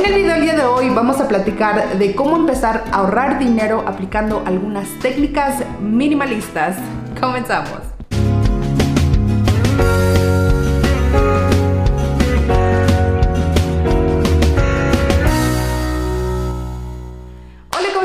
En el video del día de hoy vamos a platicar de cómo empezar a ahorrar dinero aplicando algunas técnicas minimalistas. Comenzamos.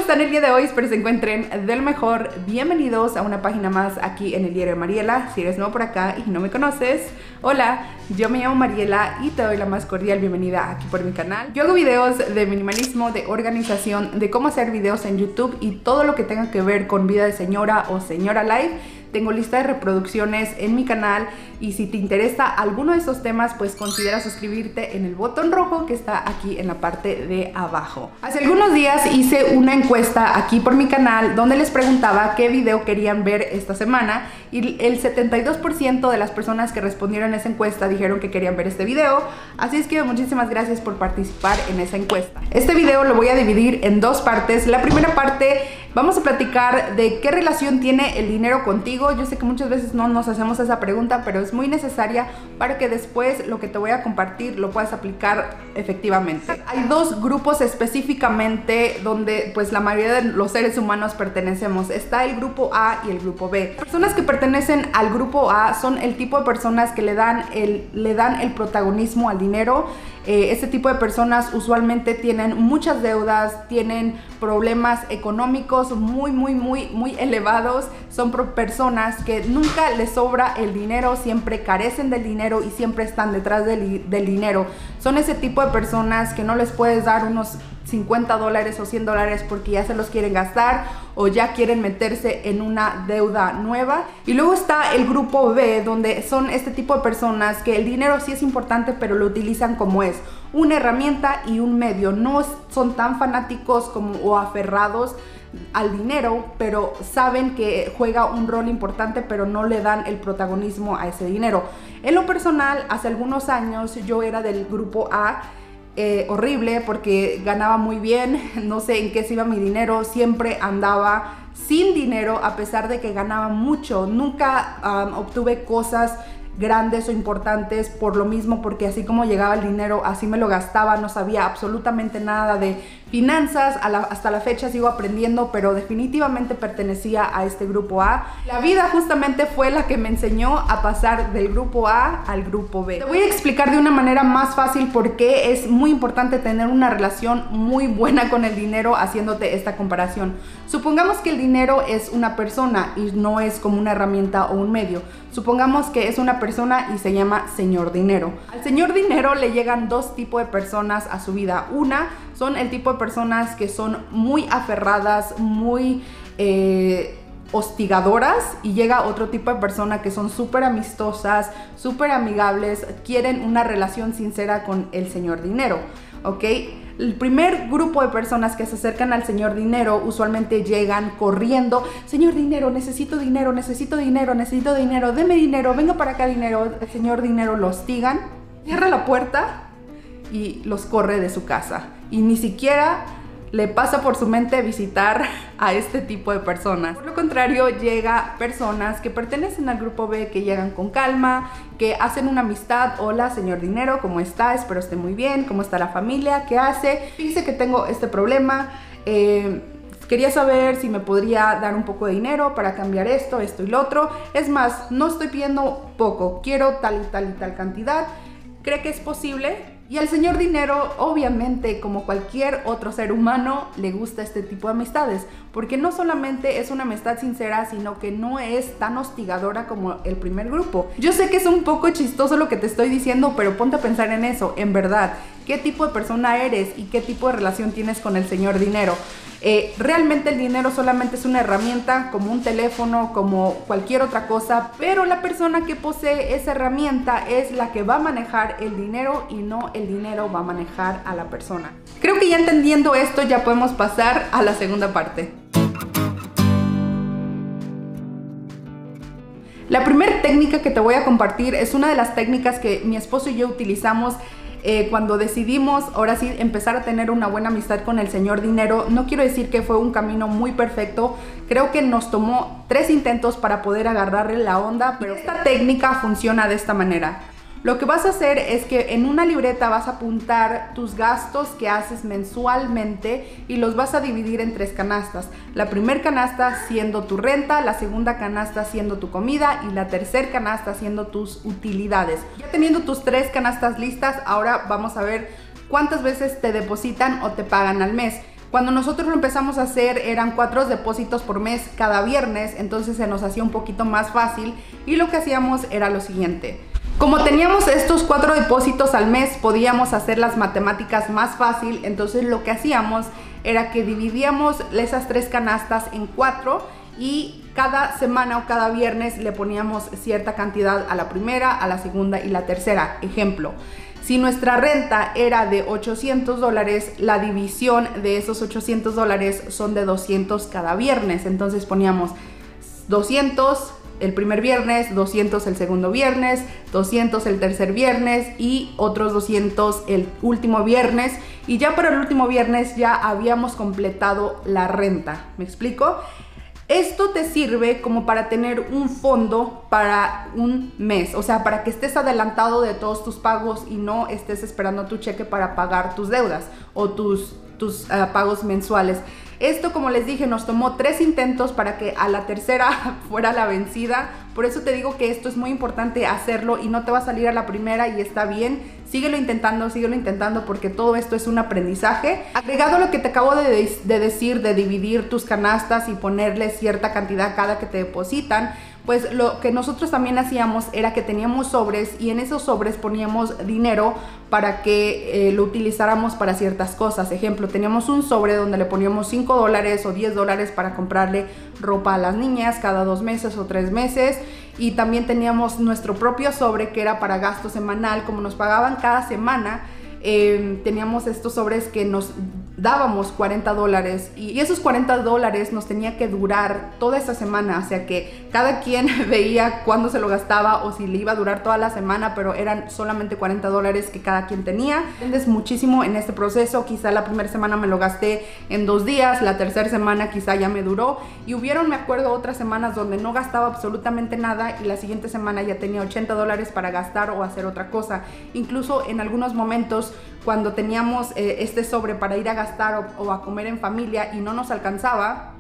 Están el día de hoy? Espero se encuentren del mejor. Bienvenidos a una página más aquí en el diario de Mariela. Si eres nuevo por acá y no me conoces, hola, yo me llamo Mariela y te doy la más cordial bienvenida aquí por mi canal. Yo hago videos de minimalismo, de organización, de cómo hacer videos en YouTube y todo lo que tenga que ver con vida de señora o señora live tengo lista de reproducciones en mi canal y si te interesa alguno de estos temas, pues considera suscribirte en el botón rojo que está aquí en la parte de abajo. Hace algunos días hice una encuesta aquí por mi canal donde les preguntaba qué video querían ver esta semana y el 72% de las personas que respondieron a esa encuesta dijeron que querían ver este video, así es que muchísimas gracias por participar en esa encuesta. Este video lo voy a dividir en dos partes. La primera parte vamos a platicar de qué relación tiene el dinero contigo yo sé que muchas veces no nos hacemos esa pregunta, pero es muy necesaria para que después lo que te voy a compartir lo puedas aplicar efectivamente. Hay dos grupos específicamente donde pues la mayoría de los seres humanos pertenecemos. Está el grupo A y el grupo B. Personas que pertenecen al grupo A son el tipo de personas que le dan el, le dan el protagonismo al dinero eh, este tipo de personas usualmente tienen muchas deudas, tienen problemas económicos muy, muy, muy, muy elevados. Son personas que nunca les sobra el dinero, siempre carecen del dinero y siempre están detrás del, del dinero. Son ese tipo de personas que no les puedes dar unos 50 dólares o 100 dólares porque ya se los quieren gastar o ya quieren meterse en una deuda nueva. Y luego está el grupo B, donde son este tipo de personas que el dinero sí es importante, pero lo utilizan como es una herramienta y un medio. No son tan fanáticos como o aferrados al dinero, pero saben que juega un rol importante, pero no le dan el protagonismo a ese dinero. En lo personal, hace algunos años yo era del grupo A eh, horrible porque ganaba muy bien, no sé en qué se iba mi dinero, siempre andaba sin dinero a pesar de que ganaba mucho, nunca obtuve cosas grandes o importantes por lo mismo, porque así como llegaba el dinero, así me lo gastaba, no sabía absolutamente nada de finanzas, hasta la fecha sigo aprendiendo, pero definitivamente pertenecía a este grupo A. La vida justamente fue la que me enseñó a pasar del grupo A al grupo B. Te voy a explicar de una manera más fácil por qué es muy importante tener una relación muy buena con el dinero haciéndote esta comparación. Supongamos que el dinero es una persona y no es como una herramienta o un medio. Supongamos que es una persona y se llama señor dinero. Al señor dinero le llegan dos tipos de personas a su vida. Una son el tipo de personas que son muy aferradas, muy... Eh, hostigadoras y llega otro tipo de persona que son súper amistosas, súper amigables, quieren una relación sincera con el señor dinero, ¿ok? El primer grupo de personas que se acercan al señor dinero usualmente llegan corriendo, señor dinero, necesito dinero, necesito dinero, necesito dinero, deme dinero, venga para acá dinero, el señor dinero lo hostigan, cierra la puerta y los corre de su casa. Y ni siquiera le pasa por su mente visitar a este tipo de personas. Por lo contrario, llega personas que pertenecen al grupo B, que llegan con calma, que hacen una amistad. Hola, señor dinero, ¿cómo está? Espero esté muy bien. ¿Cómo está la familia? ¿Qué hace? Dice que tengo este problema. Eh, quería saber si me podría dar un poco de dinero para cambiar esto, esto y lo otro. Es más, no estoy pidiendo poco, quiero tal y tal y tal cantidad. ¿Cree que es posible? Y al señor dinero, obviamente, como cualquier otro ser humano, le gusta este tipo de amistades, porque no solamente es una amistad sincera, sino que no es tan hostigadora como el primer grupo. Yo sé que es un poco chistoso lo que te estoy diciendo, pero ponte a pensar en eso, en verdad, qué tipo de persona eres y qué tipo de relación tienes con el señor dinero. Eh, realmente el dinero solamente es una herramienta como un teléfono, como cualquier otra cosa, pero la persona que posee esa herramienta es la que va a manejar el dinero y no el dinero va a manejar a la persona. Creo que ya entendiendo esto ya podemos pasar a la segunda parte. La primera técnica que te voy a compartir es una de las técnicas que mi esposo y yo utilizamos eh, cuando decidimos ahora sí empezar a tener una buena amistad con el señor dinero, no quiero decir que fue un camino muy perfecto, creo que nos tomó tres intentos para poder agarrarle la onda, pero esta técnica funciona de esta manera. Lo que vas a hacer es que en una libreta vas a apuntar tus gastos que haces mensualmente y los vas a dividir en tres canastas. La primera canasta siendo tu renta, la segunda canasta siendo tu comida y la tercera canasta siendo tus utilidades. Ya teniendo tus tres canastas listas, ahora vamos a ver cuántas veces te depositan o te pagan al mes. Cuando nosotros lo empezamos a hacer eran cuatro depósitos por mes cada viernes, entonces se nos hacía un poquito más fácil y lo que hacíamos era lo siguiente. Como teníamos estos cuatro depósitos al mes, podíamos hacer las matemáticas más fácil, entonces lo que hacíamos era que dividíamos esas tres canastas en cuatro y cada semana o cada viernes le poníamos cierta cantidad a la primera, a la segunda y la tercera. Ejemplo, si nuestra renta era de 800 dólares, la división de esos 800 dólares son de 200 cada viernes. Entonces poníamos 200 el primer viernes, 200 el segundo viernes, 200 el tercer viernes y otros 200 el último viernes. Y ya para el último viernes ya habíamos completado la renta. ¿Me explico? Esto te sirve como para tener un fondo para un mes, o sea, para que estés adelantado de todos tus pagos y no estés esperando tu cheque para pagar tus deudas o tus, tus uh, pagos mensuales. Esto, como les dije, nos tomó tres intentos para que a la tercera fuera la vencida. Por eso te digo que esto es muy importante hacerlo y no te va a salir a la primera y está bien. Síguelo intentando, síguelo intentando porque todo esto es un aprendizaje. Agregado a lo que te acabo de, de decir, de dividir tus canastas y ponerle cierta cantidad cada que te depositan, pues lo que nosotros también hacíamos era que teníamos sobres y en esos sobres poníamos dinero para que eh, lo utilizáramos para ciertas cosas. Ejemplo, teníamos un sobre donde le poníamos 5 dólares o 10 dólares para comprarle ropa a las niñas cada dos meses o tres meses. Y también teníamos nuestro propio sobre que era para gasto semanal, como nos pagaban cada semana. Eh, teníamos estos sobres que nos dábamos 40 dólares y esos 40 dólares nos tenía que durar toda esa semana, o sea que cada quien veía cuándo se lo gastaba o si le iba a durar toda la semana, pero eran solamente 40 dólares que cada quien tenía. Aprendes muchísimo en este proceso, quizá la primera semana me lo gasté en dos días, la tercera semana quizá ya me duró y hubieron, me acuerdo, otras semanas donde no gastaba absolutamente nada y la siguiente semana ya tenía 80 dólares para gastar o hacer otra cosa. Incluso en algunos momentos cuando teníamos eh, este sobre para ir a gastar o, o a comer en familia y no nos alcanzaba,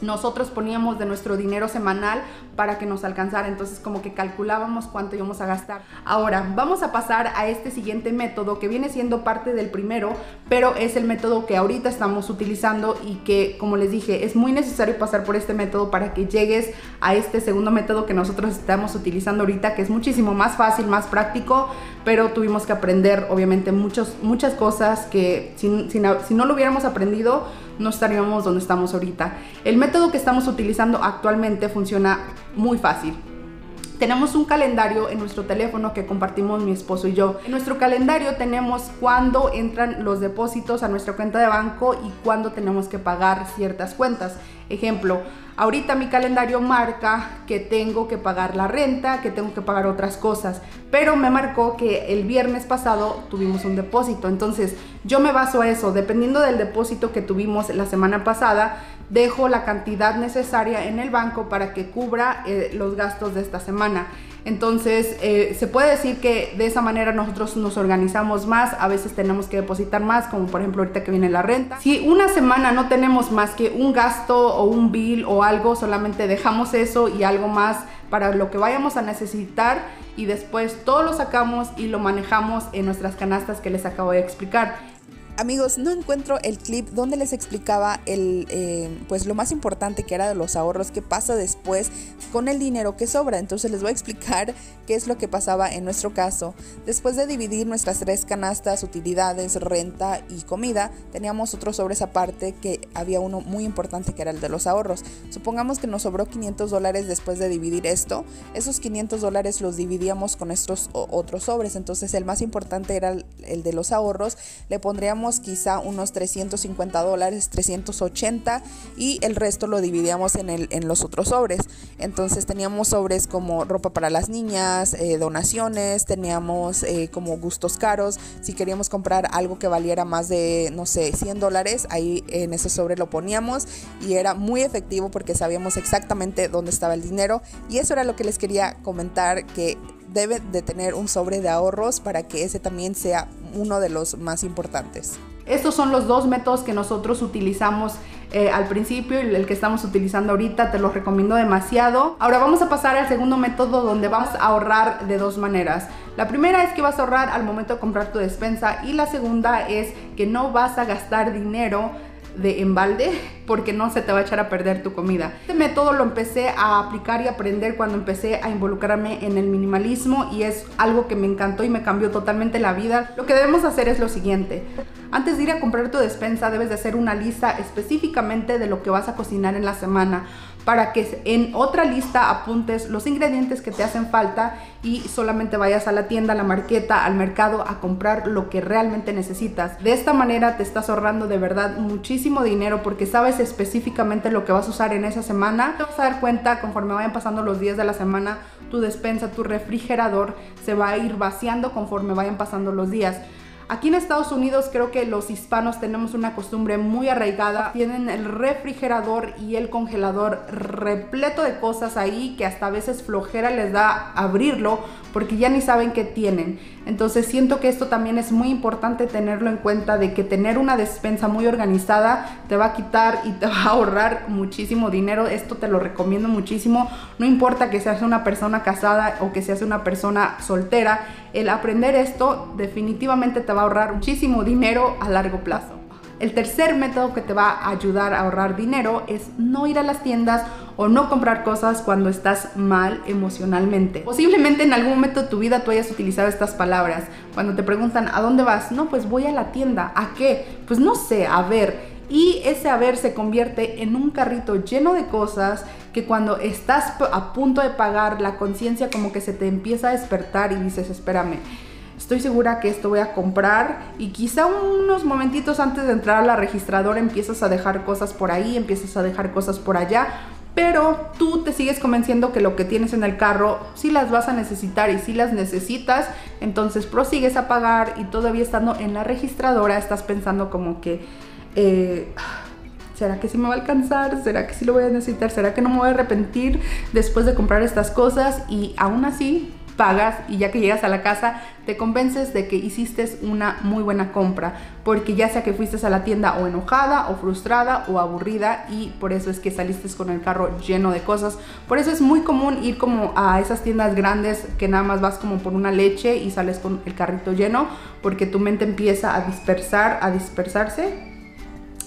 nosotros poníamos de nuestro dinero semanal para que nos alcanzara. Entonces como que calculábamos cuánto íbamos a gastar. Ahora vamos a pasar a este siguiente método que viene siendo parte del primero, pero es el método que ahorita estamos utilizando y que como les dije es muy necesario pasar por este método para que llegues a este segundo método que nosotros estamos utilizando ahorita, que es muchísimo más fácil, más práctico, pero tuvimos que aprender obviamente muchos, muchas cosas que si, no lo hubiéramos aprendido, no estaríamos donde estamos ahorita. El método que estamos utilizando actualmente funciona muy fácil. Tenemos un calendario en nuestro teléfono que compartimos mi esposo y yo. En nuestro calendario tenemos cuándo entran los depósitos a nuestra cuenta de banco y cuándo tenemos que pagar ciertas cuentas. Ejemplo, ahorita mi calendario marca que tengo que pagar la renta, que tengo que pagar otras cosas, pero me marcó que el viernes pasado tuvimos un depósito. Entonces yo me baso a eso, dependiendo del depósito que tuvimos la semana pasada, dejo la cantidad necesaria en el banco para que cubra eh, los gastos de esta semana. Entonces, eh, se puede decir que de esa manera nosotros nos organizamos más, a veces tenemos que depositar más, como por ejemplo ahorita que viene la renta. Si una semana no tenemos más que un gasto o un bill o algo, solamente dejamos eso y algo más para lo que vayamos a necesitar y después todo lo sacamos y lo manejamos en nuestras canastas que les acabo de explicar. Amigos, no encuentro el clip donde les explicaba el, eh, pues lo más importante que era de los ahorros, qué pasa después con el dinero que sobra. Entonces les voy a explicar qué es lo que pasaba en nuestro caso. Después de dividir nuestras tres canastas, utilidades, renta y comida, teníamos otros sobres aparte que había uno muy importante que era el de los ahorros. Supongamos que nos sobró 500 dólares después de dividir esto. Esos 500 dólares los dividíamos con estos otros sobres. Entonces el más importante era el de los ahorros. Le pondríamos quizá unos 350 dólares, 380 y el resto lo dividíamos en, el, en los otros sobres. Entonces teníamos sobres como ropa para las niñas, eh, donaciones, teníamos eh, como gustos caros. Si queríamos comprar algo que valiera más de, no sé, 100 dólares, ahí en ese sobre lo poníamos y era muy efectivo porque sabíamos exactamente dónde estaba el dinero. Y eso era lo que les quería comentar que debe de tener un sobre de ahorros para que ese también sea uno de los más importantes. Estos son los dos métodos que nosotros utilizamos eh, al principio y el que estamos utilizando ahorita. Te los recomiendo demasiado. Ahora vamos a pasar al segundo método donde vamos a ahorrar de dos maneras. La primera es que vas a ahorrar al momento de comprar tu despensa y la segunda es que no vas a gastar dinero de embalde porque no se te va a echar a perder tu comida. Este método lo empecé a aplicar y aprender cuando empecé a involucrarme en el minimalismo y es algo que me encantó y me cambió totalmente la vida. Lo que debemos hacer es lo siguiente. Antes de ir a comprar tu despensa debes de hacer una lista específicamente de lo que vas a cocinar en la semana para que en otra lista apuntes los ingredientes que te hacen falta y solamente vayas a la tienda, a la marqueta, al mercado a comprar lo que realmente necesitas. De esta manera te estás ahorrando de verdad muchísimo dinero porque sabes específicamente lo que vas a usar en esa semana. Te vas a dar cuenta conforme vayan pasando los días de la semana, tu despensa, tu refrigerador se va a ir vaciando conforme vayan pasando los días. Aquí en Estados Unidos creo que los hispanos tenemos una costumbre muy arraigada. Tienen el refrigerador y el congelador repleto de cosas ahí que hasta a veces flojera les da abrirlo porque ya ni saben qué tienen. Entonces siento que esto también es muy importante tenerlo en cuenta de que tener una despensa muy organizada te va a quitar y te va a ahorrar muchísimo dinero. Esto te lo recomiendo muchísimo. No importa que seas una persona casada o que seas una persona soltera, el aprender esto definitivamente te va a ahorrar muchísimo dinero a largo plazo. El tercer método que te va a ayudar a ahorrar dinero es no ir a las tiendas o no comprar cosas cuando estás mal emocionalmente. Posiblemente en algún momento de tu vida tú hayas utilizado estas palabras. Cuando te preguntan, ¿a dónde vas? No, pues voy a la tienda. ¿A qué? Pues no sé, a ver. Y ese haber se convierte en un carrito lleno de cosas que cuando estás a punto de pagar, la conciencia como que se te empieza a despertar y dices, espérame, estoy segura que esto voy a comprar y quizá unos momentitos antes de entrar a la registradora empiezas a dejar cosas por ahí, empiezas a dejar cosas por allá, pero tú te sigues convenciendo que lo que tienes en el carro sí las vas a necesitar y si las necesitas, entonces prosigues a pagar y todavía estando en la registradora estás pensando como que... Eh, ¿Será que sí me va a alcanzar? ¿Será que sí lo voy a necesitar? ¿Será que no me voy a arrepentir después de comprar estas cosas? Y aún así pagas y ya que llegas a la casa te convences de que hiciste una muy buena compra porque ya sea que fuiste a la tienda o enojada o frustrada o aburrida y por eso es que saliste con el carro lleno de cosas por eso es muy común ir como a esas tiendas grandes que nada más vas como por una leche y sales con el carrito lleno porque tu mente empieza a dispersar a dispersarse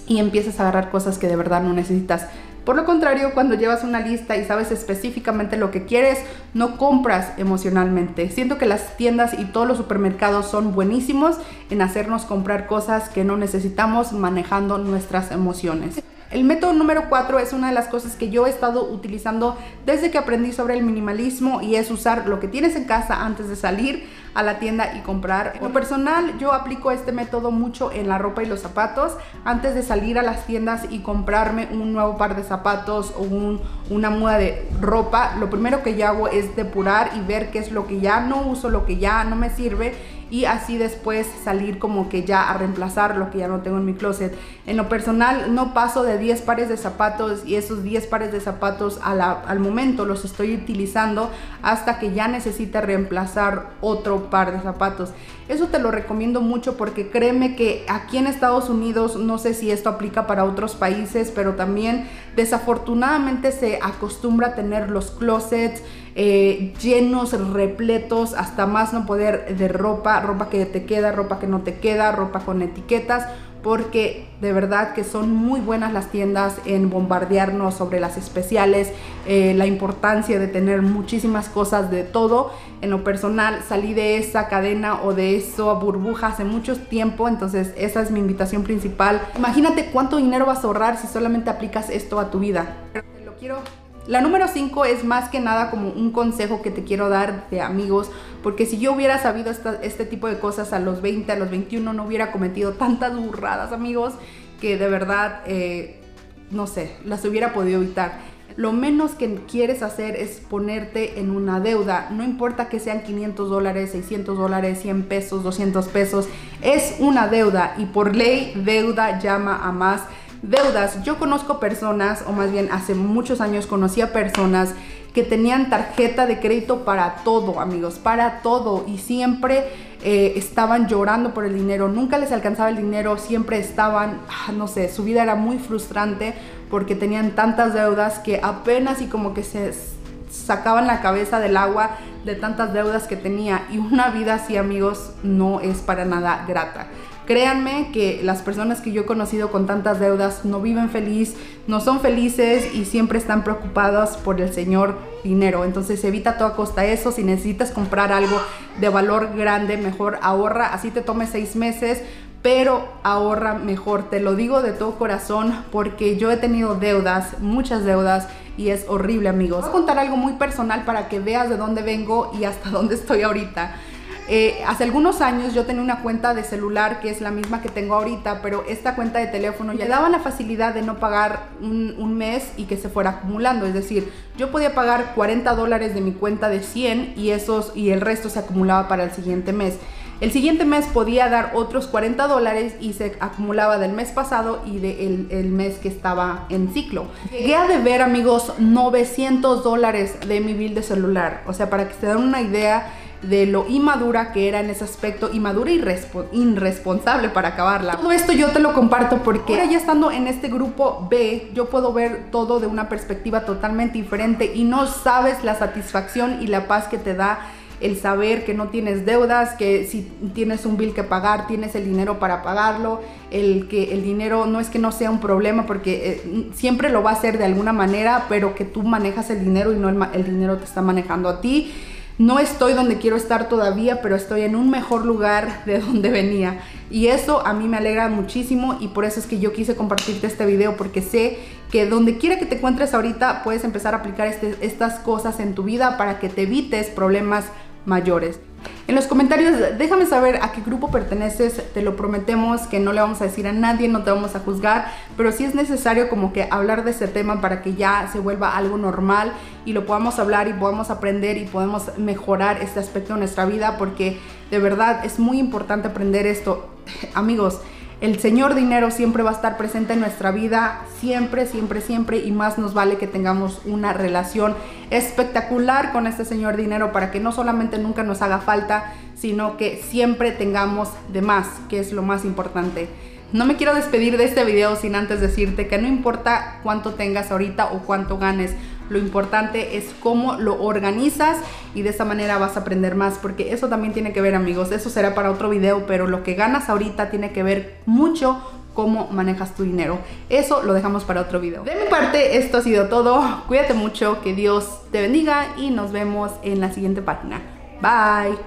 y empiezas a agarrar cosas que de verdad no necesitas. Por lo contrario, cuando llevas una lista y sabes específicamente lo que quieres, no compras emocionalmente. Siento que las tiendas y todos los supermercados son buenísimos en hacernos comprar cosas que no necesitamos manejando nuestras emociones. El método número 4 es una de las cosas que yo he estado utilizando desde que aprendí sobre el minimalismo y es usar lo que tienes en casa antes de salir a la tienda y comprar. En lo personal, yo aplico este método mucho en la ropa y los zapatos. Antes de salir a las tiendas y comprarme un nuevo par de zapatos o una muda de ropa, lo primero que yo hago es depurar y ver qué es lo que ya no uso, lo que ya no me sirve y así después salir como que ya a reemplazar lo que ya no tengo en mi closet. En lo personal no paso de 10 pares de zapatos y esos 10 pares de zapatos al momento los estoy utilizando hasta que ya necesite reemplazar otro par de zapatos. Eso te lo recomiendo mucho porque créeme que aquí en Estados Unidos, no sé si esto aplica para otros países, pero también desafortunadamente se acostumbra a tener los closets eh, llenos, repletos, hasta más no poder de ropa, ropa que te queda, ropa que no te queda, ropa con etiquetas porque de verdad que son muy buenas las tiendas en bombardearnos sobre las especiales, eh, la importancia de tener muchísimas cosas de todo. En lo personal salí de esa cadena o de eso burbuja hace mucho tiempo, entonces esa es mi invitación principal. Imagínate cuánto dinero vas a ahorrar si solamente aplicas esto a tu vida. lo quiero la número 5 es más que nada como un consejo que te quiero dar de amigos, porque si yo hubiera sabido este tipo de cosas a los 20, a los 21, no hubiera cometido tantas burradas, amigos, que de verdad, eh, no sé, las hubiera podido evitar. Lo menos que quieres hacer es ponerte en una deuda. No importa que sean 500 dólares, 600 dólares, 100 pesos, 200 pesos. Es una deuda y por ley deuda llama a más deudas. Yo conozco personas, o más bien hace muchos años conocí a personas que tenían tarjeta de crédito para todo, amigos, para todo. Y siempre eh, estaban llorando por el dinero, nunca les alcanzaba el dinero, siempre estaban, ah, no sé, su vida era muy frustrante porque tenían tantas deudas que apenas y como que se sacaban la cabeza del agua de tantas deudas que tenía. Y una vida así, amigos, no es para nada grata. Créanme que las personas que yo he conocido con tantas deudas no viven feliz, no son felices y siempre están preocupadas por el señor dinero. Entonces evita a toda costa eso. Si necesitas comprar algo de valor grande, mejor ahorra. Así te tome seis meses, pero ahorra mejor. Te lo digo de todo corazón porque yo he tenido deudas, muchas deudas y es horrible amigos. Voy a contar algo muy personal para que veas de dónde vengo y hasta dónde estoy ahorita. Eh, hace algunos años yo tenía una cuenta de celular que es la misma que tengo ahorita, pero esta cuenta de teléfono ya daba la facilidad de no pagar un, mes y que se fuera acumulando. Es decir, yo podía pagar 40 dólares de mi cuenta de 100 y, esos, y el resto se acumulaba para el siguiente mes. El siguiente mes podía dar otros 40 dólares y se acumulaba del mes pasado y del el mes que estaba en ciclo. Llegué a deber, amigos, 900 dólares de mi bill de celular. O sea, para que se den una idea, de lo inmadura que era en ese aspecto, inmadura y irresponsable para acabarla. Todo esto yo te lo comparto porque ahora ya estando en este grupo B, yo puedo ver todo de una perspectiva totalmente diferente y no sabes la satisfacción y la paz que te da el saber que no tienes deudas, que si tienes un bill que pagar, tienes el dinero para pagarlo, el que el dinero no es que no sea un problema porque eh, siempre lo va a hacer de alguna manera, pero que tú manejas el dinero y no el dinero te está manejando a ti no estoy donde quiero estar todavía, pero estoy en un mejor lugar de donde venía. Y eso a mí me alegra muchísimo y por eso es que yo quise compartirte este video porque sé que donde quiera que te encuentres ahorita puedes empezar a aplicar este, estas cosas en tu vida para que te evites problemas mayores. En los comentarios déjame saber a qué grupo perteneces, te lo prometemos que no le vamos a decir a nadie, no te vamos a juzgar, pero sí es necesario como que hablar de este tema para que ya se vuelva algo normal y lo podamos hablar y podamos aprender y podemos mejorar este aspecto de nuestra vida porque de verdad es muy importante aprender esto. Amigos, el Señor dinero siempre va a estar presente en nuestra vida, siempre, siempre, siempre, y más nos vale que tengamos una relación espectacular con este Señor dinero para que no solamente nunca nos haga falta, sino que siempre tengamos de más, que es lo más importante. No me quiero despedir de este video sin antes decirte que no importa cuánto tengas ahorita o cuánto ganes, lo importante es cómo lo organizas y de esa manera vas a aprender más porque eso también tiene que ver amigos, eso será para otro video, pero lo que ganas ahorita tiene que ver mucho cómo manejas tu dinero. Eso lo dejamos para otro video. De mi parte, esto ha sido todo. Cuídate mucho, que Dios te bendiga y nos vemos en la siguiente página. Bye.